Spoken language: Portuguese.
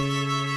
Música